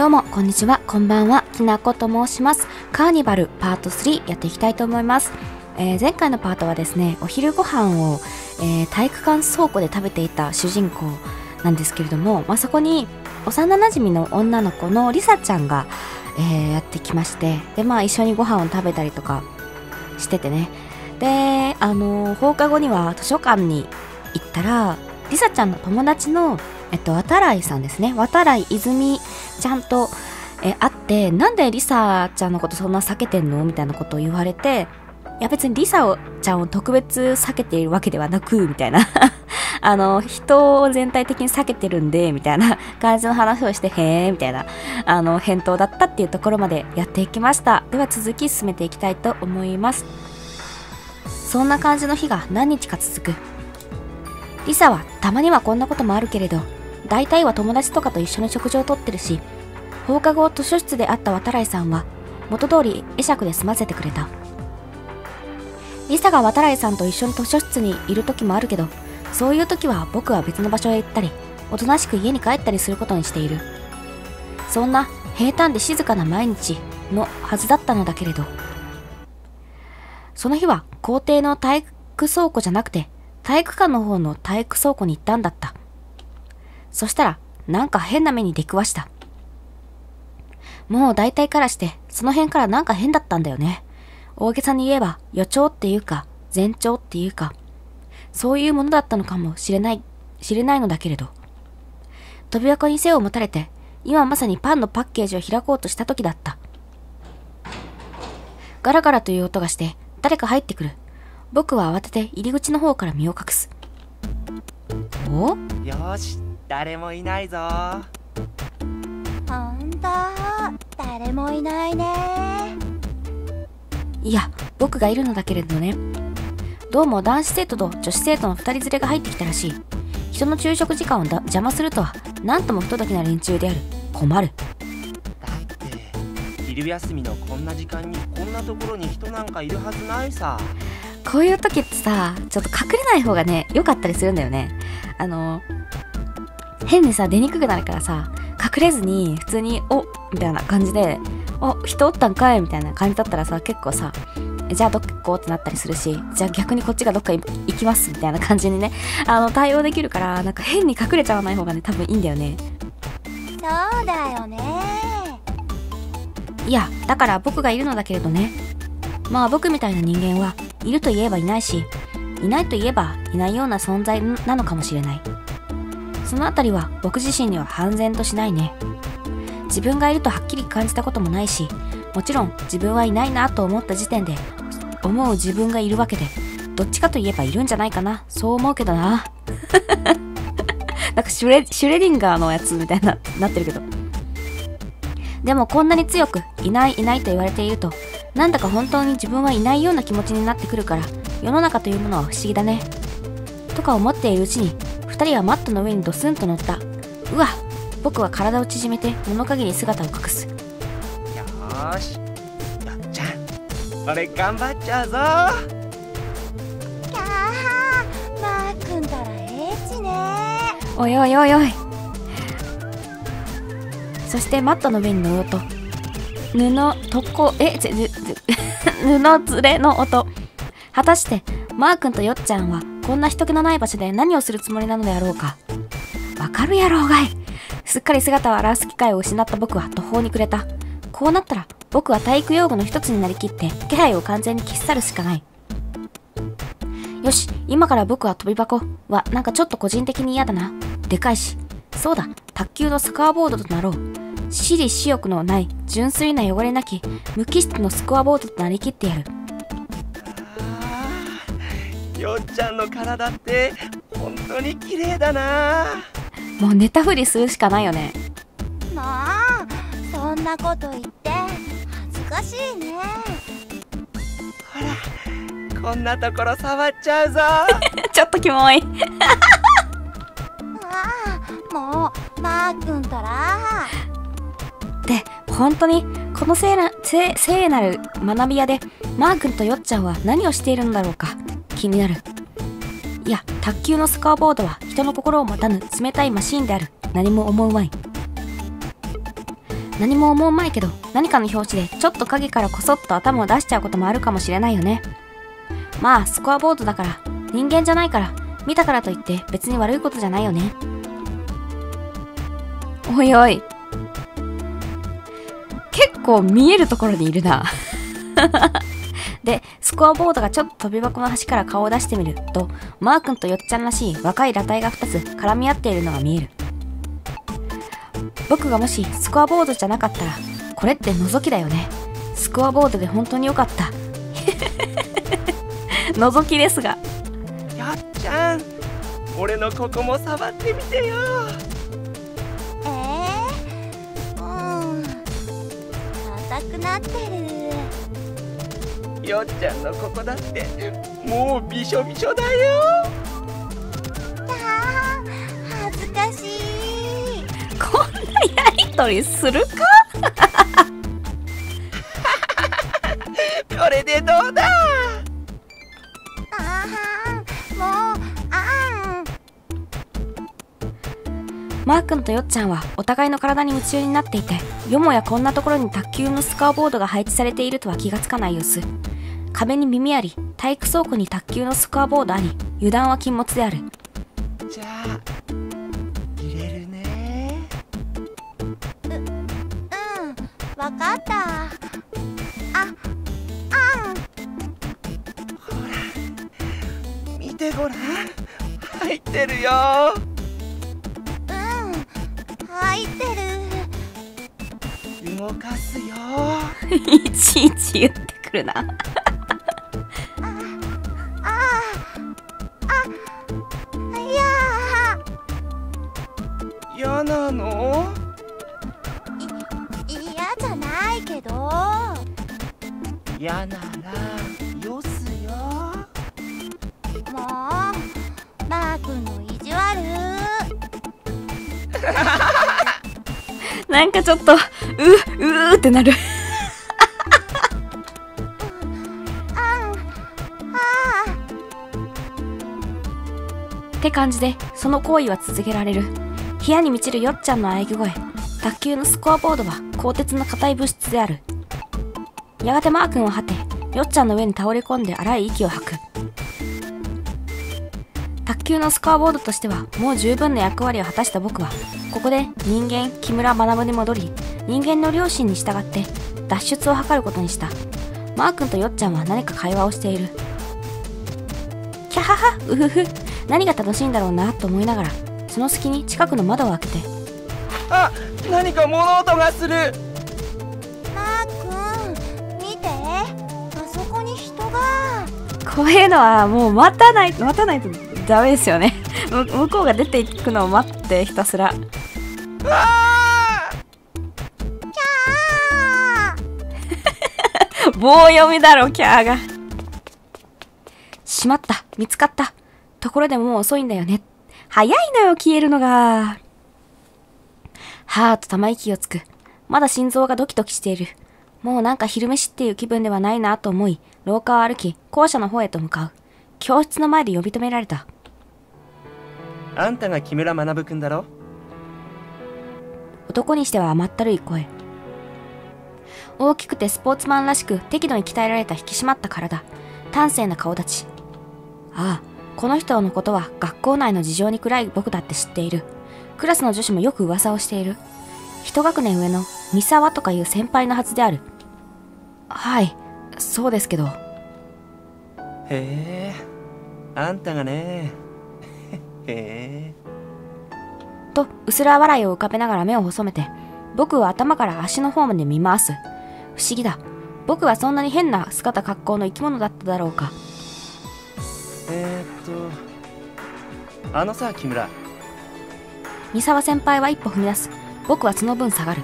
どうも、こんにちは、こんばんは、きなこと申します。カーニバルパート3やっていきたいと思います。えー前回のパートはですね、お昼ご飯を、えー体育館倉庫で食べていた主人公なんですけれども、まあ、そこに幼馴染の女の子のリサちゃんが、えーやってきまして、で、まあ一緒にご飯を食べたりとかしててね。で、あの放課後には図書館に行ったら、リサちゃんの友達の、えっと、渡来さんですね。渡来泉ちゃんと、え、会って、なんでリサちゃんのことそんな避けてんのみたいなことを言われて、いや別にリサをちゃんを特別避けているわけではなく、みたいな。あの、人を全体的に避けてるんで、みたいな感じの話をして、へー、みたいな、あの、返答だったっていうところまでやっていきました。では続き進めていきたいと思います。そんな感じの日が何日か続く。リサはたまにはこんなこともあるけれど、大体は友達とかと一緒に食事をとってるし、放課後図書室で会った渡来さんは、元通り会釈で済ませてくれた。リサが渡来さんと一緒に図書室にいる時もあるけど、そういう時は僕は別の場所へ行ったり、おとなしく家に帰ったりすることにしている。そんな平坦で静かな毎日のはずだったのだけれど、その日は校庭の体育倉庫じゃなくて、体育館の方の体育倉庫に行ったんだった。そしたら、なんか変な目に出くわした。もう大体からして、その辺からなんか変だったんだよね。大げさに言えば、予兆っていうか、前兆っていうか、そういうものだったのかもしれない、知れないのだけれど。飛び箱に背を持たれて、今まさにパンのパッケージを開こうとした時だった。ガラガラという音がして、誰か入ってくる。僕は慌てて入り口の方から身を隠す。お？よし誰もいないぞほんと誰もいないねいや、僕がいるのだけれどね。どうも男子生徒と女子生徒の二人連れが入ってきたらしい。人の昼食時間をだ邪魔するとは、なんとも不届きな連中である。困る。だって昼休みのこんな時間にこんなところに人なんかいるはずないさこういう時ってさ、ちょっと隠れない方がね、良かったりするんだよね。あの、変にさ、出にくくなるからさ、隠れずに、普通に、おみたいな感じで、お人おったんかいみたいな感じだったらさ、結構さ、えじゃあどっか行こうってなったりするし、じゃあ逆にこっちがどっか行きますみたいな感じにね、あの、対応できるから、なんか変に隠れちゃわない方がね、多分いいんだよね。そうだよねいや、だから僕がいるのだけれどね。まあ僕みたいな人間は、いると言えばいないし、いないと言えばいないような存在なのかもしれない。そのあたりは僕自身には判然としないね。自分がいるとはっきり感じたこともないし、もちろん自分はいないなと思った時点で、思う自分がいるわけで、どっちかといえばいるんじゃないかな。そう思うけどな。なんかシュレシュレディンガーのやつみたいな、なってるけど。でもこんなに強くいないいないと言われているとなんだか本当に自分はいないような気持ちになってくるから世の中というものは不思議だねとか思っているうちに二人はマットの上にドスンと乗った。うわ僕は体を縮めて物陰に姿を隠す。よーし。よっちゃん俺頑張っちゃうぞ。キャーマー君たらエッチね。おいおいおいおい。そしてマットの上に乗ろうと布とこえぜぜぜ 布ずれの音。果たしてマー君とよっちゃんはこんな人気のない場所で何をするつもりなのであろうかわかるやろうがいすっかり姿を現す機会を失った僕は途方に暮れたこうなったら僕は体育用具の一つになりきって気配を完全に消し去るしかないよし、今から僕は飛び箱はなんかちょっと個人的に嫌だな。でかいし。そうだ、卓球のスコアボードとなろう。私利私欲のない、純粋な汚れなき、無機質のスコアボードとなりきってやる。あーよっちゃんの体って本当に綺麗だなもう寝たふりするしかないよね。なあそんなこと言って恥ずかしいねほらこんなところ触っちゃうぞ ちょっとキモい。ああもうマー君たらで、本当に、この聖な聖聖なる学び屋で、マー君とよっちゃんは何をしているのだろうか。気になる。いや、卓球のスコアボードは人の心を持たぬ冷たいマシンである。何も思うまい。何も思うまいけど何かの表紙でちょっと影からこそっと頭を出しちゃうこともあるかもしれないよねまあスコアボードだから人間じゃないから見たからといって別に悪いことじゃないよねおいおい結構見えるところにいるなで、スコアボードがちょっと飛び箱の端から顔を出してみると、マー君とよっちゃんらしい若い裸体が2つ絡み合っているのが見える。僕がもしスコアボードじゃなかったら、これって覗きだよね。スコアボードで本当によかった。覗きですが。やっちゃん俺のここも触ってみてよえー、うん硬くなってるよっちゃんのここだって。もうびしょびしょだよ。あー恥ずかしい。こんなやりとりするか？これでどうだ？あーもうあん。マー君とよっちゃんはお互いの体に夢中になっていて、よもやこんなところに卓球のスコアボードが配置されているとは気がつかない様子。壁に耳あり、体育倉庫に卓球のスコアボードあり、油断は禁物である。じゃあ入れるね。うんわかった。ああん。ほら見てごらん。入ってるよ。うん入ってる。動かすよ。いちいち言ってくるな。ちょっと、う、うーってなる。って感じで、その行為は続けられる。部屋に満ちるよっちゃんの喘ぎ声。卓球のスコアボードは鋼鉄の硬い物質である。やがてマー君は果て、よっちゃんの上に倒れ込んで荒い息を吐く。卓球のスコアボードとしてはもう十分な役割を果たした僕は、ここで人間木村学に戻り、人間の両親に従って脱出を図ることにした。マー君とよっちゃんは何か会話をしている。キャハハうふふ何が楽しいんだろうなと思いながらその隙に近くの窓を開けて。あ何か物音がする。ーマー君見て。あそこに人が。こういうのはもう待たない待たないとダメですよね。む向こうが出ていくのを待ってひたすら棒読みだろキャーが。しまった。見つかった。ところでもう遅いんだよね。早いのよ消えるのが。はーっとたま息をつく。まだ心臓がドキドキしている。もうなんか昼飯っていう気分ではないなと思い廊下を歩き校舎の方へと向かう。教室の前で呼び止められた。あんたが木村学くんだろ？男にしては甘ったるい声。大きくてスポーツマンらしく適度に鍛えられた引き締まった体。端正な顔立ち。ああこの人のことは学校内の事情に暗い僕だって知っている。クラスの女子もよく噂をしている。一学年上の三沢とかいう先輩のはずである。はいそうですけど。へえあんたがね。へえ。と薄ら笑いを浮かべながら目を細めて僕は頭から足の方まで見回す。不思議だ。僕はそんなに変な姿格好の生き物だっただろうか。えー、っとあのさ木村。三沢先輩は一歩踏み出す。僕はその分下がる。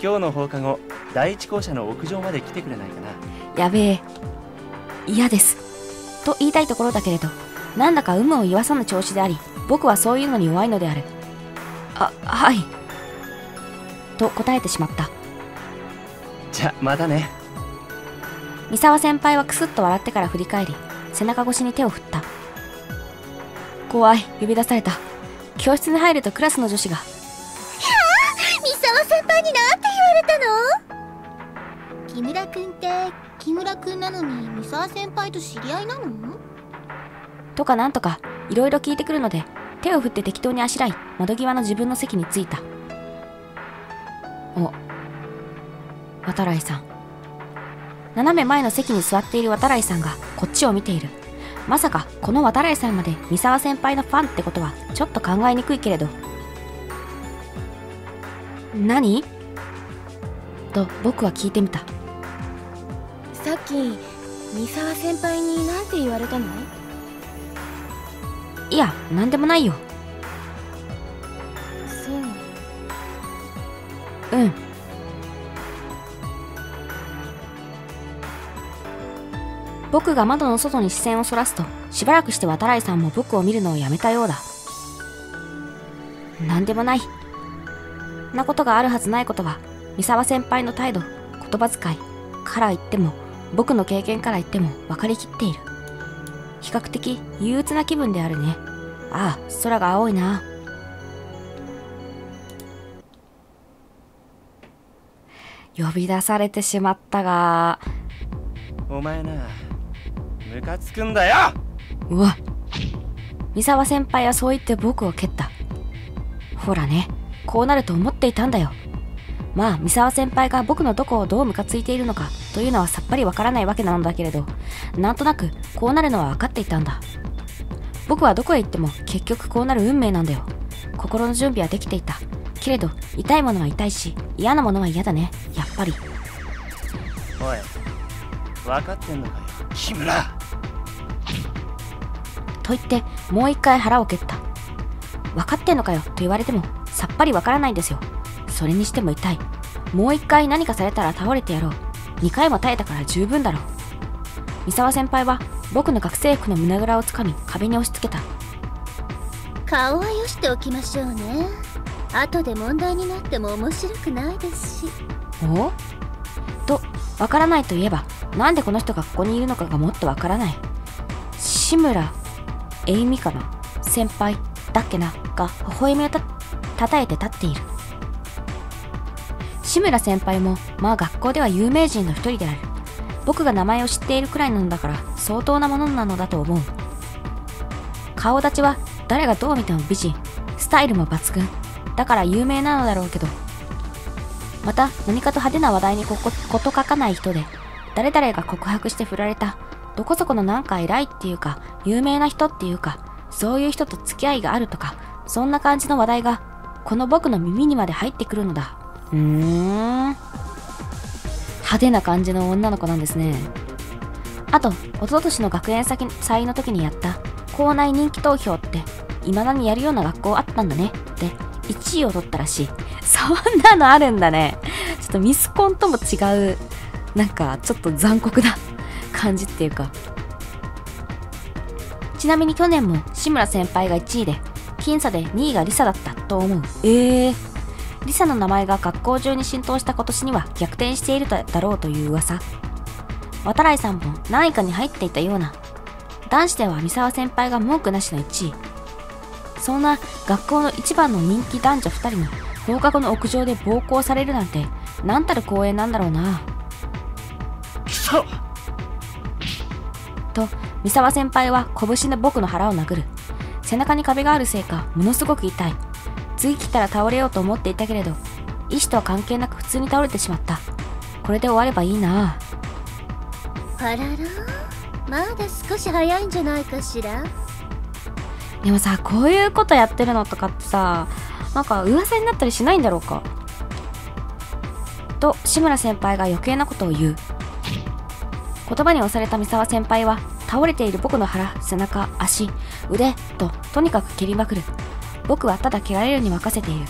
今日の放課後第一校舎の屋上まで来てくれないかな。やべえ。嫌です。と言いたいところだけれどなんだか有無を言わさぬ調子であり僕はそういうのに弱いのである。あ、はい。と答えてしまった。じゃ、またね。三沢先輩はクスッと笑ってから振り返り、背中越しに手を振った。怖い、呼び出された。教室に入るとクラスの女子が。あ三沢先輩になんて言われたの？木村君って木村君なのに三沢先輩と知り合いなの？とかなんとかいろいろ聞いてくるので手を振って適当にあしらい窓際の自分の席に着いた。お渡来さん。斜め前の席に座っている渡来さんがこっちを見ている。まさかこの渡来さんまで三沢先輩のファンってことはちょっと考えにくいけれど。何？と僕は聞いてみた。さっき三沢先輩に何て言われたの？いや何でもないよ。そううん。僕が窓の外に視線をそらすとしばらくして渡来さんも僕を見るのをやめたようだ。何でもない。なことがあるはずないことは三沢先輩の態度言葉遣いから言っても僕の経験から言っても分かりきっている比較的憂鬱な気分であるね。ああ空が青いな。呼び出されてしまったが。お前なムカつくんだよ！うわ。三沢先輩はそう言って僕を蹴った。ほらねこうなると思っていたんだよまあ三沢先輩が僕のどこをどうムカついているのかというのはさっぱりわからないわけなのだけれどなんとなくこうなるのは分かっていたんだ。僕はどこへ行っても結局こうなる運命なんだよ。心の準備はできていた。けれど痛いものは痛いし嫌なものは嫌だね。やっぱり。おい分かってんのかよ木村。と言ってもう一回腹を蹴った。分かってんのかよと言われてもさっぱりわからないんですよそれにしても痛い。もう一回何かされたら倒れてやろう。2回も耐えたから十分だろう。三沢先輩は僕の学生服の胸ぐらをつかみ壁に押し付けた。顔はよしておきましょうね。後で問題になっても面白くないですし。お？とわからないといえばなんでこの人がここにいるのかがもっとわからない。志村えいみかな先輩だっけなが微笑みをた叩いて立っている志村先輩もまあ学校では有名人の一人である。僕が名前を知っているくらいなのだから相当なものなのだと思う。顔立ちは誰がどう見ても美人。スタイルも抜群。だから有名なのだろうけど。また何かと派手な話題にこここと書かない人で誰々が告白して振られた。どこそこのなんか偉いっていうか有名な人っていうかそういう人と付き合いがあるとかそんな感じの話題がこの僕の耳にまで入ってくるのだ。うーん。派手な感じの女の子なんですね。あと一昨年の学園祭祭の時にやった校内人気投票って未だにやるような学校あったんだねって1位を取ったらしい。そんなのあるんだね。ちょっとミスコンとも違うなんかちょっと残酷な感じっていうか。ちなみに去年も志村先輩が1位で僅差で2位がリサだったと思う。ええー、リサの名前が学校中に浸透した今年には逆転しているだろうという噂。渡来さんも何位かに入っていたような。男子では三沢先輩が文句なしの1位。そんな学校の一番の人気男女2人に放課後の屋上で暴行されるなんて何たる光栄なんだろうな。くそと三沢先輩は拳で僕の腹を殴る。背中に壁があるせいかものすごく痛い次来たら倒れようと思っていたけれど意志とは関係なく普通に倒れてしまった。これで終わればいいな。あらら。まだ少し早いんじゃないかしら？でもさこういうことやってるのとかってさなんか噂になったりしないんだろうか？と志村先輩が余計なことを言う。言葉に押された三沢先輩は倒れている僕の腹背中足腕ととにかく蹴りまくる僕はただ蹴られるに任せている。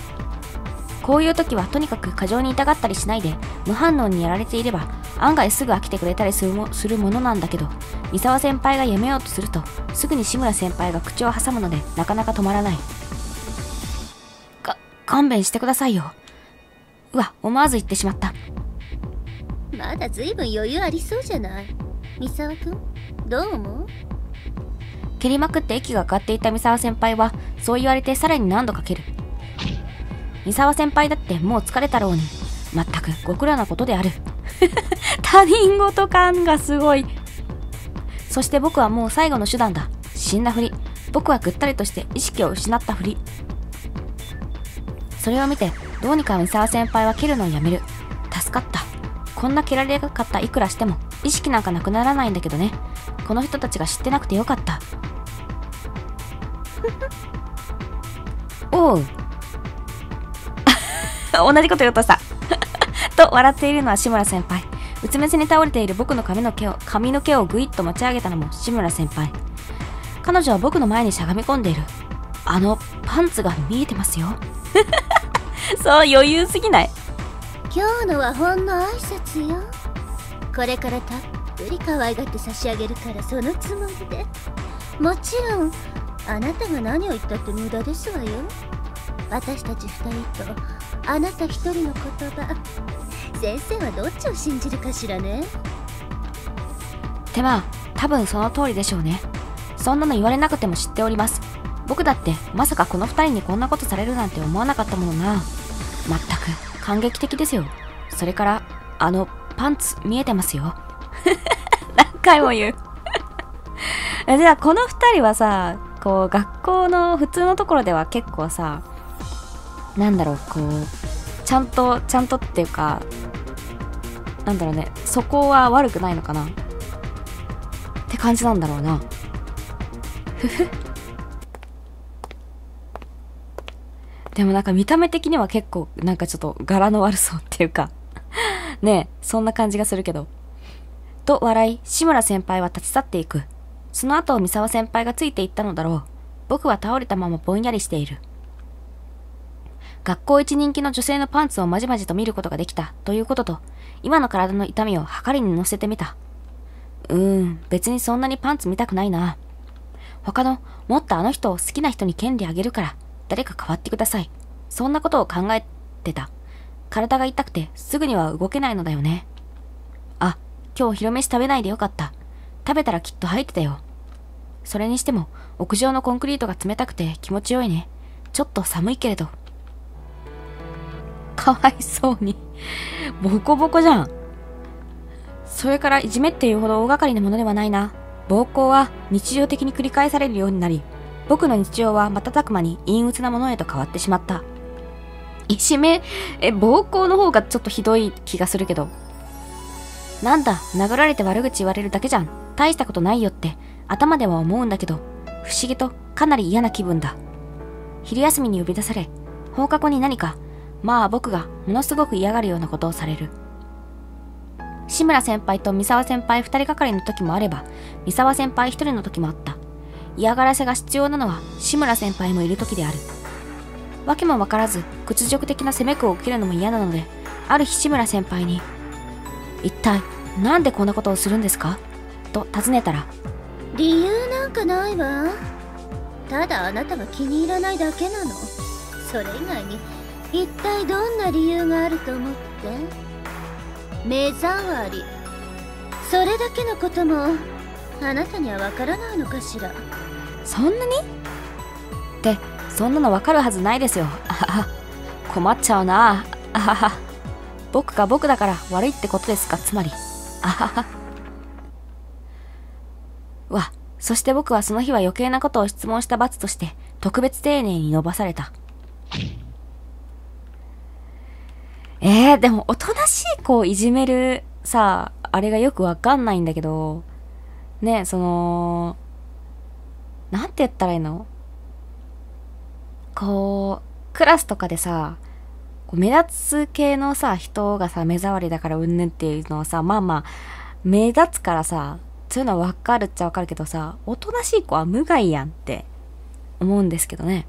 こういう時はとにかく過剰に痛がったりしないで無反応にやられていれば案外すぐ飽きてくれたりするもするものなんだけど三沢先輩がやめようとするとすぐに志村先輩が口を挟むのでなかなか止まらない。か勘弁してくださいよ。うわ思わず言ってしまった。まだ随分余裕ありそうじゃない？三沢君どう思う？蹴りまくって息が上がっていた三沢先輩はそう言われてさらに何度か蹴る三沢先輩だってもう疲れたろうに全くご苦労なことである 他人事感がすごい。そして僕はもう最後の手段だ。死んだふり。僕はぐったりとして意識を失ったふり。それを見て、どうにか三沢先輩は蹴るのをやめる。助かった。こんな蹴られなかったいくらしても、意識なんかなくならないんだけどね。この人たちが知ってなくてよかった。おう。同じこと言おうとした。と笑っているのは志村先輩。うつむせに倒れている僕の髪の毛を、髪の毛をぐいっと持ち上げたのも志村先輩。彼女は僕の前にしゃがみ込んでいる。あの、パンツが見えてますよ。そう、余裕すぎない？今日のはほんの挨拶よこれからたっぷり可愛がって差し上げるからそのつもりでもちろんあなたが何を言ったって無駄ですわよ私たち二人とあなた一人の言葉先生はどっちを信じるかしらねてまあ、多分その通りでしょうね。そんなの言われなくても知っております。僕だってまさかこの二人にこんなことされるなんて思わなかったものな。まったく感激的ですよ。それから、あの、パンツ見えてますよ。何回も言う。じゃあこの二人はさ、こう学校の普通のところでは結構さ、なんだろう、こう、ちゃんと、ちゃんとっていうか、なんだろうね、そこは悪くないのかな？って感じなんだろうな。ふふ。でもなんか見た目的には結構なんかちょっと柄の悪そうっていうかねえ、そんな感じがするけど。と笑い、志村先輩は立ち去っていく。その後三沢先輩がついていったのだろう。僕は倒れたままぼんやりしている。学校一人気の女性のパンツをまじまじと見ることができたということと、今の体の痛みを測りに乗せてみた。うーん、別にそんなにパンツ見たくないな。他の、もっとあの人を好きな人に権利あげるから、誰か変わってください。そんなことを考えてた。体が痛くてすぐには動けないのだよね。あ、今日昼飯食べないでよかった。食べたらきっと入ってたよ。それにしても、屋上のコンクリートが冷たくて気持ちよいね。ちょっと寒いけれど。かわいそうに。ボコボコじゃん。それからいじめっていうほど大掛かりなものではないな。暴行は日常的に繰り返されるようになり、僕の日常は瞬く間に陰鬱なものへと変わってしまった。いじめ、え、暴行の方がちょっとひどい気がするけど。なんだ、殴られて悪口言われるだけじゃん。大したことないよって、頭では思うんだけど、不思議とかなり嫌な気分だ。昼休みに呼び出され、放課後に何か、まあ僕がものすごく嫌がるようなことをされる。志村先輩と三沢先輩二人がかりの時もあれば、三沢先輩一人の時もあった。嫌がらせが必要なのは志村先輩もいる時である。わけもわからず、屈辱的な責め句を受けるのも嫌なので、ある日志村先輩に、一体、なんでこんなことをするんですか？と尋ねたら、理由なんかないわただあなたが気に入らないだけなのそれ以外に一体どんな理由があると思って？目障りそれだけのこともあなたにはわからないのかしらそんなに？って、そんなのわかるはずないですよ。あはは。困っちゃうな。あはは。僕が僕だから悪いってことですか、つまり。あはは。わ、そして僕はその日は余計なことを質問した罰として、特別丁寧に伸ばされた。えー、でも、おとなしい子をいじめる、さ、あれがよくわかんないんだけど、ね、その、なんて言ったらいいの？こう、クラスとかでさ、こう目立つ系のさ、人がさ、目障りだからうんぬんっていうのはさ、まあまあ、目立つからさ、そういうのはわかるっちゃわかるけどさ、おとなしい子は無害やんって思うんですけどね。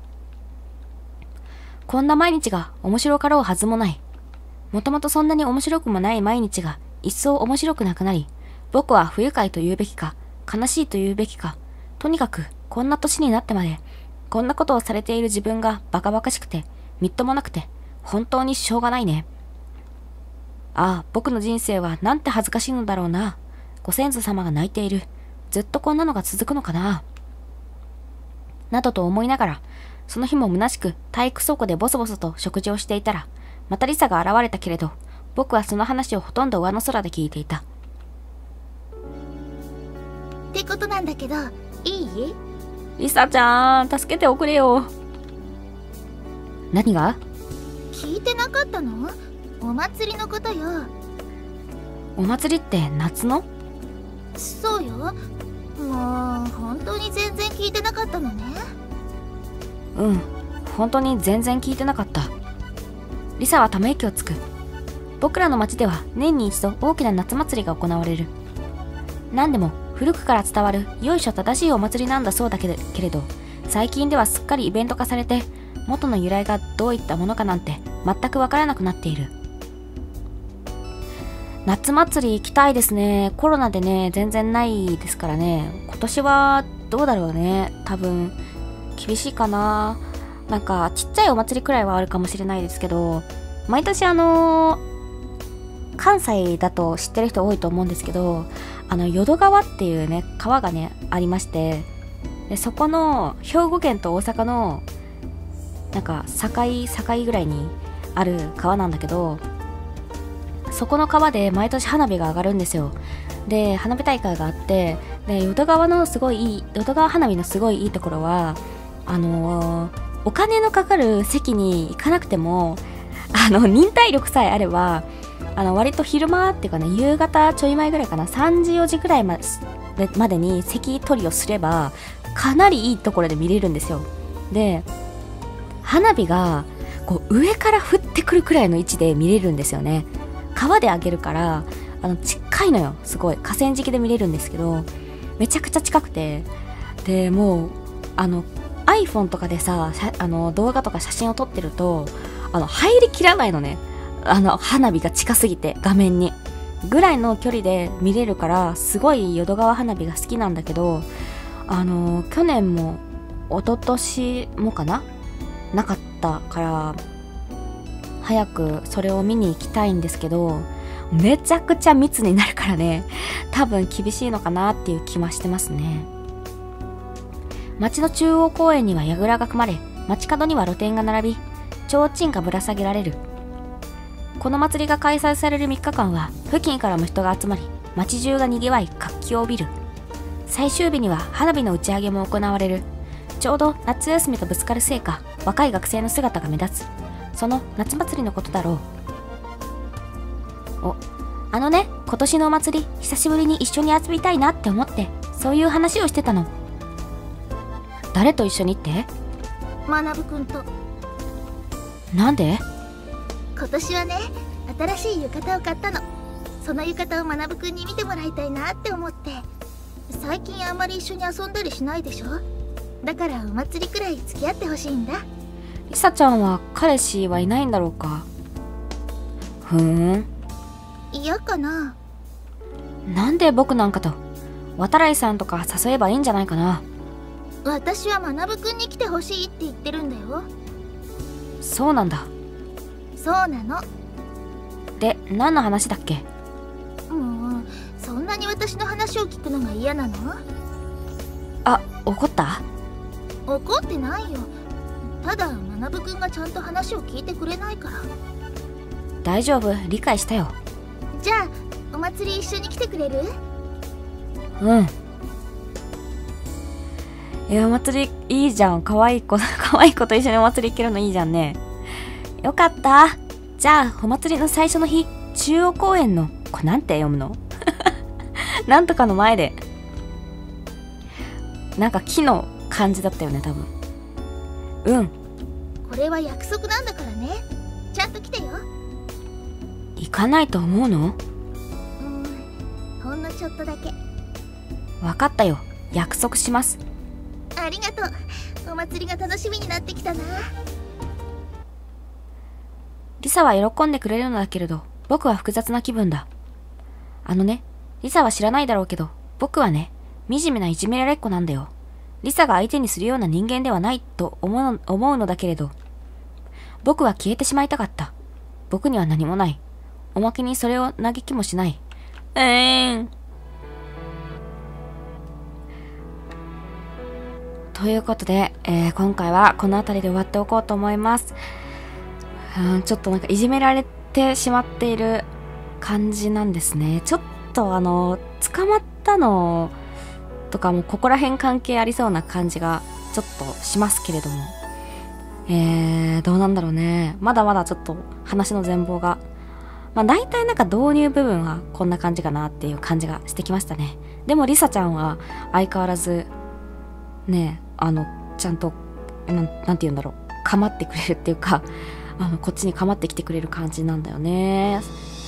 こんな毎日が面白かろうはずもない。もともとそんなに面白くもない毎日が一層面白くなくなり、僕は不愉快と言うべきか、悲しいと言うべきか、とにかくこんな年になってまで、こんなことをされている自分がバカバカしくて、みっともなくて、本当にしょうがないね。ああ、僕の人生はなんて恥ずかしいのだろうな。ご先祖様が泣いている。ずっとこんなのが続くのかな。などと思いながら、その日も虚しく体育倉庫でボソボソと食事をしていたら、またリサが現れたけれど、僕はその話をほとんど上の空で聞いていた。ってことなんだけどいい？リサちゃん助けておくれよ。何が？聞いてなかったの？お祭りのことよ。お祭りって夏の？そうよ。もう本当に全然聞いてなかったのね。うん。本当に全然聞いてなかった。リサはため息をつく。僕らの町では年に一度大きな夏祭りが行われる。何でも古くから伝わる由緒正しいお祭りなんだそうだけれけれど最近ではすっかりイベント化されて元の由来がどういったものかなんて全くわからなくなっている。夏祭り行きたいですね。コロナでね全然ないですからね。今年はどうだろうね。多分厳しいかな。なんかちっちゃいお祭りくらいはあるかもしれないですけど毎年あのー関西だと知ってる人多いと思うんですけどあの淀川っていうね川がねありましてでそこの兵庫県と大阪のなんか境境ぐらいにある川なんだけどそこの川で毎年花火が上がるんですよ。で花火大会があってで淀川のすごいいい淀川花火のすごいいいところはあのーお金のかかる席に行かなくてもあの忍耐力さえあればあの割と昼間っていうかね夕方ちょい前ぐらいかな3時4時ぐらいまでまでに席取りをすればかなりいいところで見れるんですよ。で花火がこう上から降ってくるくらいの位置で見れるんですよね。川で上げるからあの近いのよ。すごい。河川敷で見れるんですけどめちゃくちゃ近くて。でもうあの iPhone とかでさあの動画とか写真を撮ってるとあの入りきらないのね。あの花火が近すぎて画面に。ぐらいの距離で見れるからすごい淀川花火が好きなんだけどあの去年も一昨年もかな？なかったから早くそれを見に行きたいんですけどめちゃくちゃ密になるからね多分厳しいのかなっていう気はしてますね。街の中央公園には櫓が組まれ街角には露店が並び提灯がぶら下げられる。この祭りが開催される3日間は付近からも人が集まり街中が賑わい活気を帯びる。最終日には花火の打ち上げも行われる。ちょうど夏休みとぶつかるせいか若い学生の姿が目立つ。その夏祭りのことだろう。おあのね今年のお祭り久しぶりに一緒に遊びたいなって思ってそういう話をしてたの。誰と一緒にって？学くんと。なんで？今年はね新しい浴衣を買ったの。その浴衣を学くんに見てもらいたいなって思って。最近あんまり一緒に遊んだりしないでしょ？だからお祭りくらい付き合ってほしいんだリサちゃんは彼氏はいないんだろうか？ふーん。嫌かな？なんで僕なんかと？渡来さんとか誘えばいいんじゃないかな？私は学くんに来てほしいって言ってるんだよ。そうなんだ。そうなの。で何の話だっけ？もうそんなに私の話を聞くのが嫌なの？あ怒った？怒ってないよただ学くんがちゃんと話を聞いてくれないから。大丈夫。理解したよ。じゃあお祭り一緒に来てくれる？うん。いやお祭りいいじゃん。可愛い子 可愛い子と一緒にお祭り行けるのいいじゃんね。よかった。じゃあお祭りの最初の日中央公園のこれなんて読むの？なんとかの前で。なんか木の感じだったよね多分うん。これは約束なんだからね。ちゃんと来てよ。行かないと思うの？うん。ほんのちょっとだけ。分かったよ。約束します。ありがとう。お祭りが楽しみになってきたな。リサは喜んでくれるのだけれど僕は複雑な気分だ。あのねリサは知らないだろうけど僕はね惨めないじめられっ子なんだよリサが相手にするような人間ではないと思う思うのだけれど僕は消えてしまいたかった。僕には何もない。おまけにそれを嘆きもしない。えーん。ということで、えー今回はこの辺りで終わっておこうと思います。うんちょっとなんかいじめられってしまっている感じなんですね。ちょっとあの捕まったのとかもここら辺関係ありそうな感じがちょっとしますけれども。えー、どうなんだろうね。まだまだちょっと話の全貌が。まあ大体なんか導入部分はこんな感じかなっていう感じがしてきましたね。でもリサちゃんは相変わらずねあのちゃんとなんなんて言うんだろう。構ってくれるっていうかあのこっちに構ってきてくれる感じなんだよね。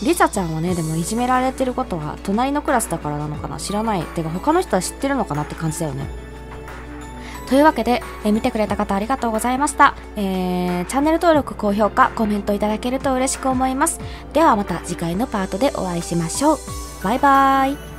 リサちゃんはねでもいじめられてることは隣のクラスだからなのかな知らない。てか他の人は知ってるのかなって感じだよね。というわけで、え見てくれた方ありがとうございました、えーチャンネル登録高評価コメントいただけると嬉しく思います。ではまた次回のパートでお会いしましょう。バイバーイ。